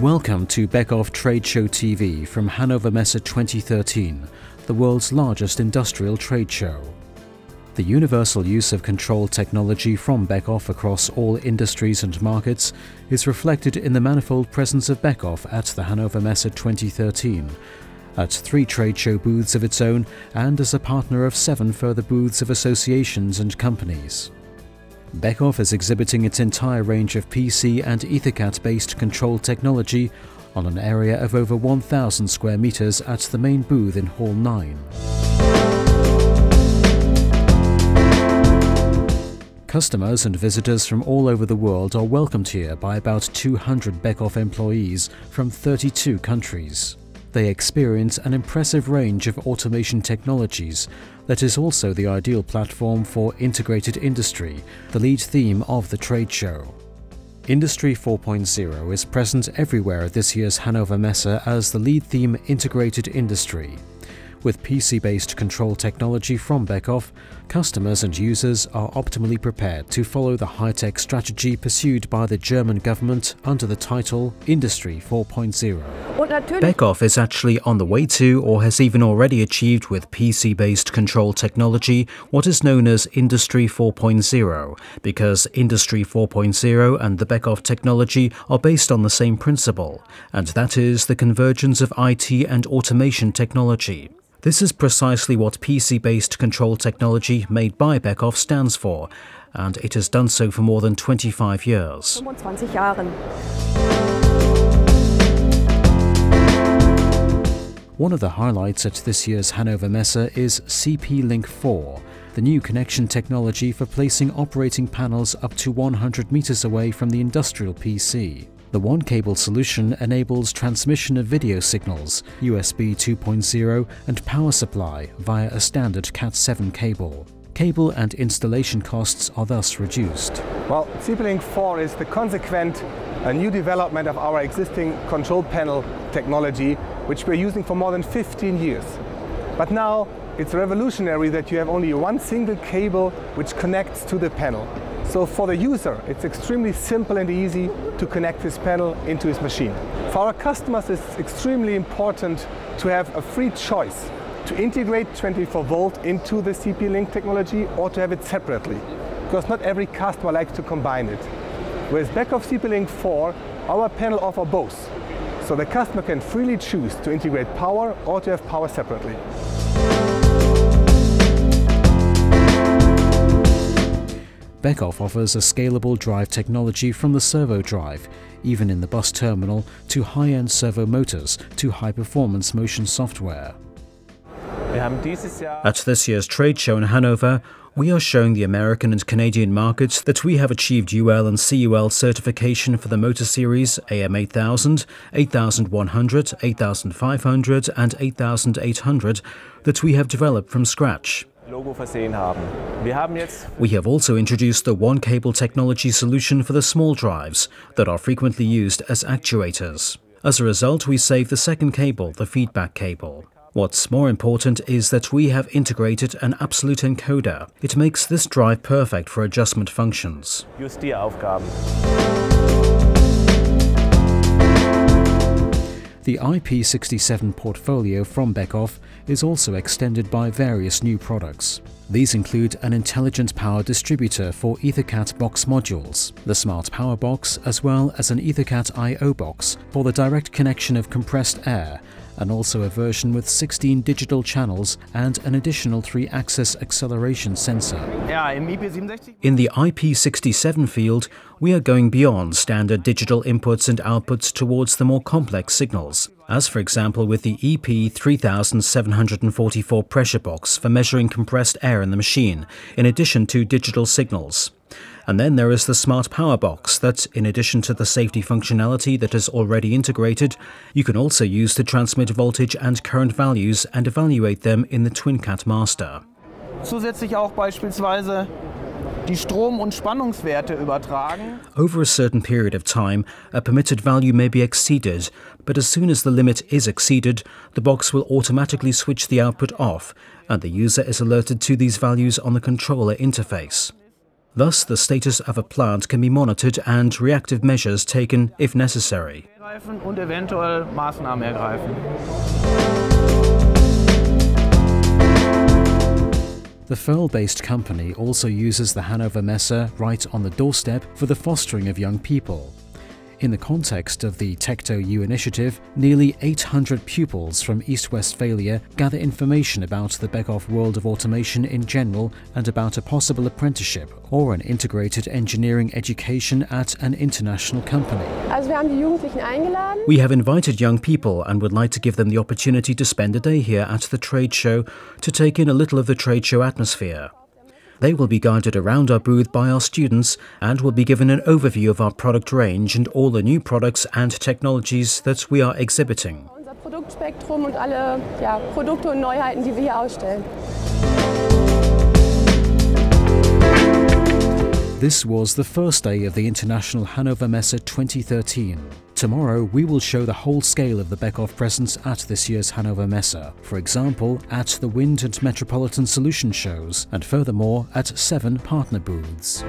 Welcome to Beckhoff Trade Show TV from Hannover Messe 2013, the world's largest industrial trade show. The universal use of control technology from Beckhoff across all industries and markets is reflected in the manifold presence of Beckhoff at the Hannover Messe 2013, at three trade show booths of its own and as a partner of seven further booths of associations and companies. Beckhoff is exhibiting its entire range of PC and EtherCAT-based control technology on an area of over 1,000 square meters at the main booth in Hall 9. Customers and visitors from all over the world are welcomed here by about 200 Beckhoff employees from 32 countries. They experience an impressive range of automation technologies that is also the ideal platform for integrated industry, the lead theme of the trade show. Industry 4.0 is present everywhere at this year's Hannover Messe as the lead theme Integrated Industry. With PC-based control technology from Beckhoff, customers and users are optimally prepared to follow the high-tech strategy pursued by the German government under the title Industry 4.0. Beckhoff is actually on the way to or has even already achieved with PC-based control technology what is known as Industry 4.0 because Industry 4.0 and the Beckhoff technology are based on the same principle, and that is the convergence of IT and automation technology. This is precisely what PC-based control technology made by Beckhoff stands for, and it has done so for more than 25 years. One of the highlights at this year's Hannover Messe is CP-Link 4, the new connection technology for placing operating panels up to 100 meters away from the industrial PC. The one cable solution enables transmission of video signals, USB 2.0 and power supply via a standard Cat7 cable. Cable and installation costs are thus reduced. Well, CP-Link 4 is the consequent a new development of our existing control panel technology, which we're using for more than 15 years. But now it's revolutionary that you have only one single cable which connects to the panel. So for the user, it's extremely simple and easy to connect this panel into his machine. For our customers, it's extremely important to have a free choice to integrate 24 volt into the CP-Link technology or to have it separately, because not every customer likes to combine it. With Beckhoff CP-Link 4, our panel offer both, so the customer can freely choose to integrate power or to have power separately. Beckhoff offers a scalable drive technology from the servo drive, even in the bus terminal, to high-end servo motors, to high-performance motion software. At this year's trade show in Hanover, we are showing the American and Canadian markets that we have achieved UL and CUL certification for the motor series AM8000, 8100, 8500 and 8800 that we have developed from scratch. We have also introduced the one cable technology solution for the small drives that are frequently used as actuators. As a result, we save the second cable, the feedback cable. What's more important is that we have integrated an absolute encoder. It makes this drive perfect for adjustment functions. The IP67 portfolio from Beckhoff is also extended by various new products. These include an intelligent power distributor for EtherCAT box modules, the Smart Power Box, as well as an EtherCAT I.O. box for the direct connection of compressed air and also a version with 16 digital channels and an additional 3-axis acceleration sensor. In the IP67 field, we are going beyond standard digital inputs and outputs towards the more complex signals, as for example with the EP3744 pressure box for measuring compressed air in the machine, in addition to digital signals. And then there is the Smart Power Box that, in addition to the safety functionality that is already integrated, you can also use to transmit voltage and current values and evaluate them in the TwinCAT Master. Zusätzlich auch beispielsweise die Strom- und Spannungswerte übertragen. Over a certain period of time, a permitted value may be exceeded, but as soon as the limit is exceeded, the box will automatically switch the output off, and the user is alerted to these values on the controller interface. Thus, the status of a plant can be monitored and reactive measures taken if necessary. Und eventuell Maßnahmen ergreifen. The Verl-based company also uses the Hannover Messe right on the doorstep for the fostering of young people. In the context of the TectoYou initiative, nearly 800 pupils from East Westphalia gather information about the Beckhoff world of automation in general and about a possible apprenticeship or an integrated engineering education at an international company. We have invited young people and would like to give them the opportunity to spend a day here at the trade show to take in a little of the trade show atmosphere. They will be guided around our booth by our students and will be given an overview of our product range and all the new products and technologies that we are exhibiting. Unser Produktspektrum und alle ja, Produkte und Neuheiten, die wir hier ausstellen. This was the first day of the International Hannover Messe 2013. Tomorrow we will show the whole scale of the Beckhoff presence at this year's Hannover Messe, for example at the Wind and Metropolitan Solution shows, and furthermore at seven partner booths.